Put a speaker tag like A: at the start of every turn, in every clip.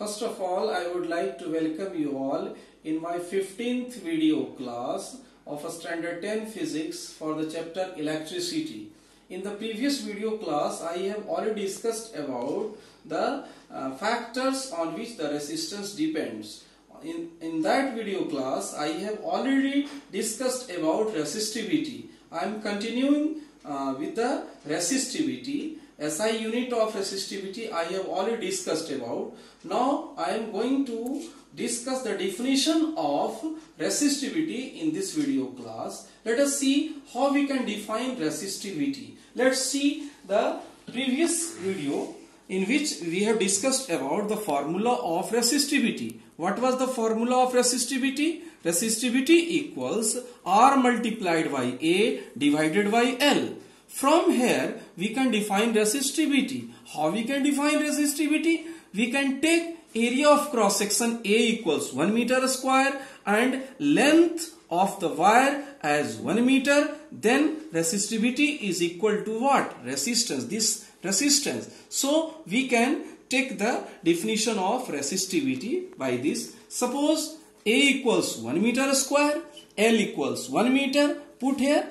A: First of all, I would like to welcome you all in my 15th video class of a standard 10 physics for the chapter electricity. In the previous video class, I have already discussed about the uh, factors on which the resistance depends. In, in that video class, I have already discussed about resistivity. I am continuing uh, with the resistivity SI unit of resistivity I have already discussed about. Now I am going to discuss the definition of resistivity in this video class. Let us see how we can define resistivity. Let's see the previous video in which we have discussed about the formula of resistivity. What was the formula of resistivity? Resistivity equals R multiplied by A divided by L. From here, we can define resistivity. How we can define resistivity? We can take area of cross section A equals 1 meter square and length of the wire as 1 meter. Then resistivity is equal to what? Resistance. This resistance. So, we can take the definition of resistivity by this. Suppose A equals 1 meter square, L equals 1 meter. Put here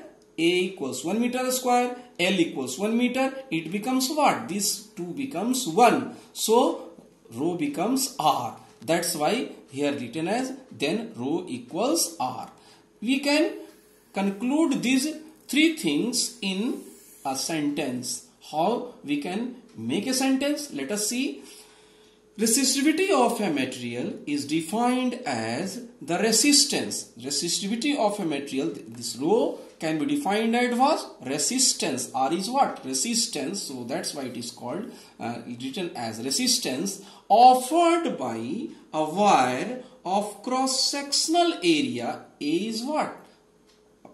A: a equals 1 meter square, L equals 1 meter, it becomes what? This 2 becomes 1. So, rho becomes R. That's why here written as then rho equals R. We can conclude these three things in a sentence. How we can make a sentence? Let us see. Resistivity of a material is defined as the resistance. Resistivity of a material, this rho can be defined as what? Resistance. R is what? Resistance. So that's why it is called, uh, written as resistance offered by a wire of cross-sectional area. A is what?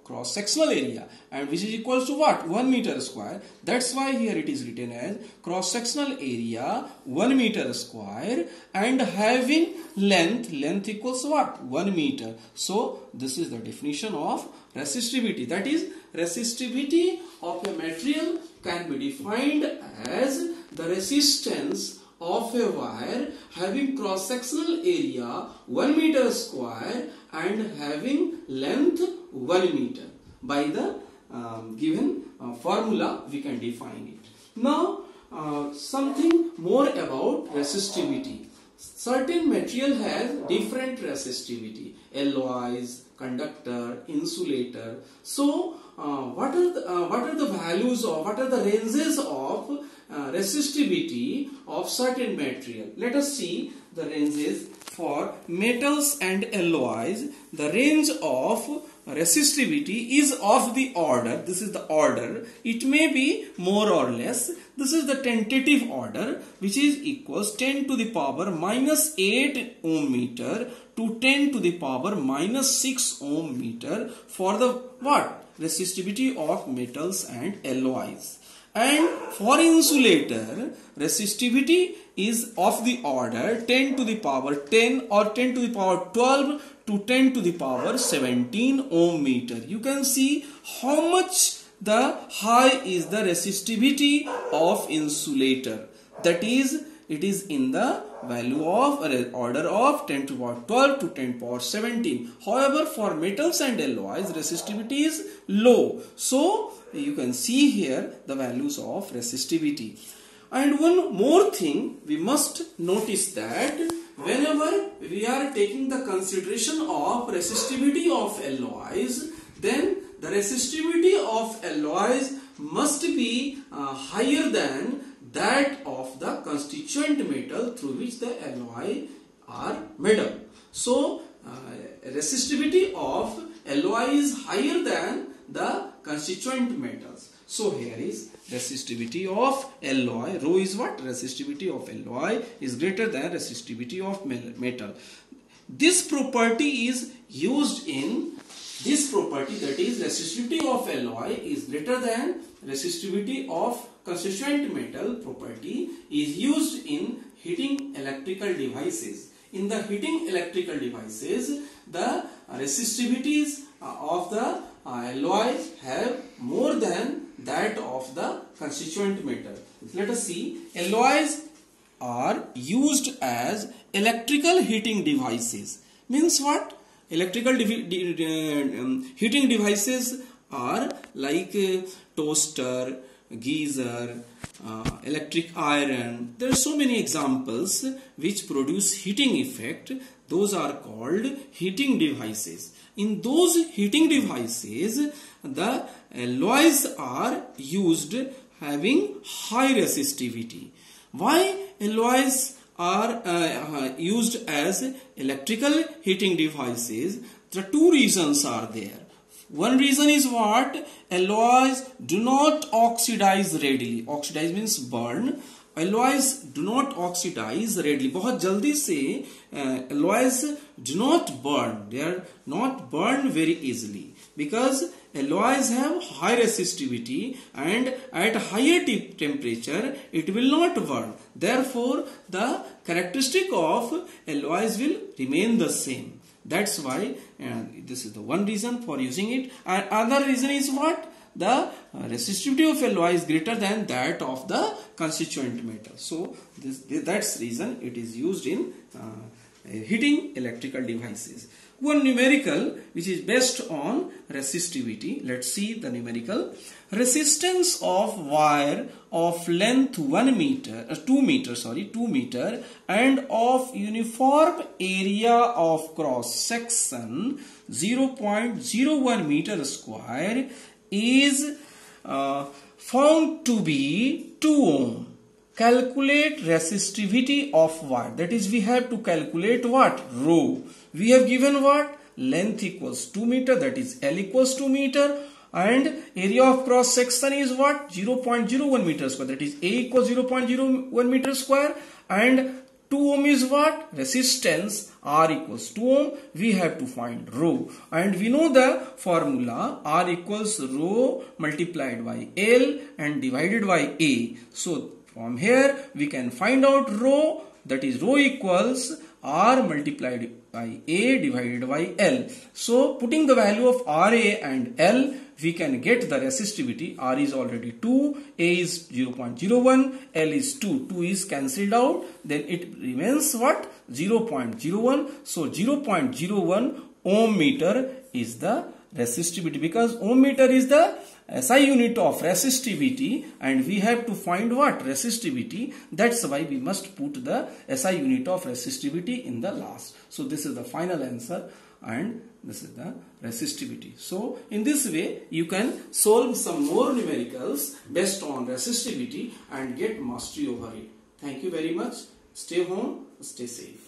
A: Cross sectional area and which is equals to what? 1 meter square. That's why here it is written as cross sectional area 1 meter square and having length length equals what? 1 meter. So this is the definition of resistivity that is resistivity of a material can be defined as the resistance of a wire having cross sectional area 1 meter square and having length 1 meter. By the um, given uh, formula we can define it. Now uh, something more about resistivity. Certain material has different resistivity. Alloys, conductor, insulator. So uh, what are the, uh, what are the values or what are the ranges of uh, resistivity of certain material? Let us see the ranges for metals and alloys. The range of resistivity is of the order. This is the order. It may be more or less. This is the tentative order which is equals 10 to the power minus 8 ohm meter to 10 to the power minus 6 ohm meter for the what? Resistivity of metals and alloys and for insulator resistivity is of the order 10 to the power 10 or 10 to the power 12 to 10 to the power 17 ohm meter. You can see how much the high is the resistivity of insulator. That is, it is in the value of order of 10 to power 12 to 10 power 17. However, for metals and alloys, resistivity is low. So, you can see here the values of resistivity. And one more thing, we must notice that whenever we are taking the consideration of resistivity of alloys, then the resistivity of alloys must be uh, higher than that of the constituent metal through which the alloy are made up. So, uh, resistivity of alloy is higher than the constituent metals. So here is resistivity of alloy. Rho is what? Resistivity of alloy is greater than resistivity of metal. This property is used in this property that is resistivity of alloy is greater than resistivity of constituent metal property is used in heating electrical devices. In the heating electrical devices, the resistivities of the alloys have more than that of the constituent metal. Let us see alloys are used as electrical heating devices. Means what? Electrical um, heating devices are like uh, toaster, geyser, uh, electric iron. There are so many examples which produce heating effect. Those are called heating devices. In those heating devices, the alloys are used having high resistivity. Why alloys are uh, uh, used as electrical heating devices? The two reasons are there. One reason is what? Alloys do not oxidize readily. Oxidize means burn. Alloys do not oxidize readily. बहुत जल्दी से uh, alloys do not burn. They are not burned very easily because alloys have high resistivity and at higher temperature it will not burn. Therefore, the characteristic of alloys will remain the same. That's why uh, this is the one reason for using it. And other reason is what? The uh, resistivity of alloy is greater than that of the constituent metal. So this, that's reason it is used in uh, heating electrical devices. One numerical which is based on resistivity. Let's see the numerical. Resistance of wire of length 1 meter, uh, 2 meter, sorry, 2 meter and of uniform area of cross section 0.01 meter square is uh, found to be 2 ohm calculate resistivity of wire that is we have to calculate what? Rho. We have given what? Length equals 2 meter that is L equals 2 meter and area of cross section is what? 0.01 meter square. That is A equals 0.01 meter square and 2 ohm is what? Resistance R equals 2 ohm. We have to find rho. And we know the formula. R equals rho multiplied by L and divided by A. So from here we can find out rho that is rho equals R multiplied by A divided by L. So putting the value of RA and L we can get the resistivity. R is already 2, A is 0.01, L is 2, 2 is cancelled out then it remains what? 0.01 so 0.01 ohm meter is the resistivity because ohm meter is the uh, SI unit of resistivity and we have to find what? Resistivity. That's why we must put the SI unit of resistivity in the last. So this is the final answer and this is the resistivity. So in this way you can solve some more numericals based on resistivity and get mastery over it. Thank you very much. Stay home stay safe